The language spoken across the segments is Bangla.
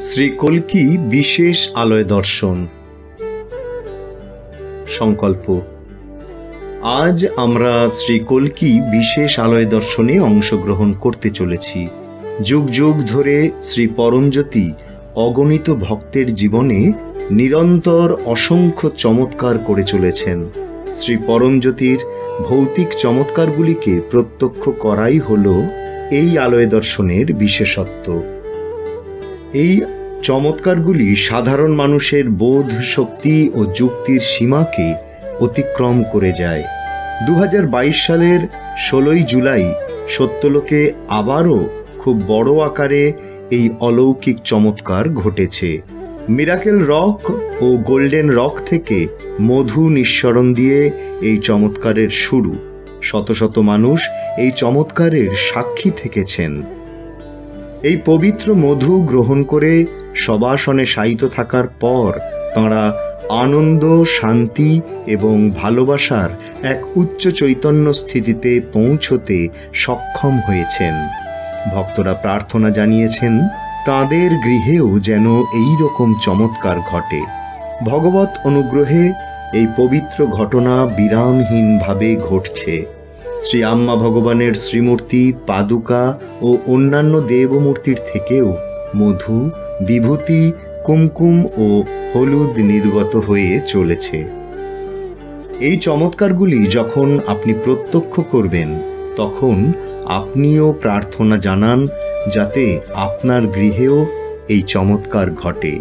শ্রী কল্কি বিশেষ আলয় দর্শন। সংকল্প, আজ আমরা শ্রী কল্কি বিশেষ আলয় দর্শনে অংশগ্রহণ করতে চলেছি। যুগ যুগ ধরে শ্রী পরমজ্যোতি অগণিত ভক্তের জীবনে নিরন্তর অসংখ্য চমৎকার করে চলেছেন। শ্রী পরমজ্যোতির ভৌতিক চমৎকারগুলিকে প্রত্যক্ষ করাই হল এই আলয় দর্শনের বিশেষত্ব। এই চমৎকারগুলি সাধারণ মানুষের বোধ শক্তি ও যুক্তির সীমাকে অতিক্রম করে যায়। দু হাজার বাইশ সালের ষোলোই জুলাই সত্যলোকে আবারও খুব বড় আকারে এই অলৌকিক চমৎকার ঘটেছে। মিরাকেল রক ও গোল্ডেন রক থেকে মধু নিঃসরণ দিয়ে এই চমৎকারের শুরু। শত শত মানুষ এই চমৎকারের সাক্ষী থেকেছেন। এই পবিত্র মধু গ্রহণ করে সবাসনে শায়িত থাকার পর তাঁরা আনন্দ, শান্তি এবং ভালোবাসার এক উচ্চ চৈতন্য স্থিতিতে পৌঁছতে সক্ষম হয়েছেন। ভক্তরা প্রার্থনা জানিয়েছেন, তাঁদের গৃহেও যেন এই রকম চমৎকার ঘটে। ভগবত অনুগ্রহে এই পবিত্র ঘটনা বিরামহীনভাবে ঘটছে। শ্রী আম্মা ভগবানের শ্রীমূর্তি, পাদুকা ও অন্যান্য দেবমূর্তির থেকেও মধু, বিভূতি, কুমকুম ও হলুদ নির্গত হয়ে চলেছে। এই চমৎকারগুলি যখন আপনি প্রত্যক্ষ করবেন, তখন আপনিও প্রার্থনা জানান যাতে আপনার গৃহেও এই চমৎকার ঘটে।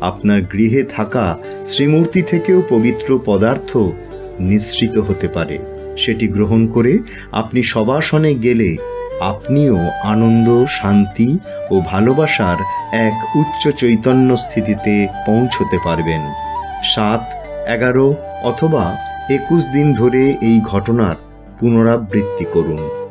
আপনার গৃহে থাকা শ্রীমূর্তি থেকেও পবিত্র পদার্থ নিঃসৃত হতে পারে। সেটি গ্রহণ করে আপনি সবাসনে গেলে আপনিও আনন্দ, শান্তি ও ভালোবাসার এক উচ্চ চৈতন্য স্থিতিতে পৌঁছতে পারবেন। সাত, এগারো অথবা একুশ দিন ধরে এই ঘটনার পুনরাবৃত্তি করুন।